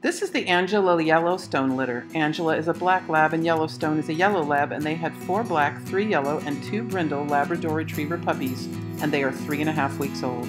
This is the Angela Yellowstone litter. Angela is a black lab and Yellowstone is a yellow lab, and they had four black, three yellow, and two brindle Labrador Retriever puppies, and they are three and a half weeks old.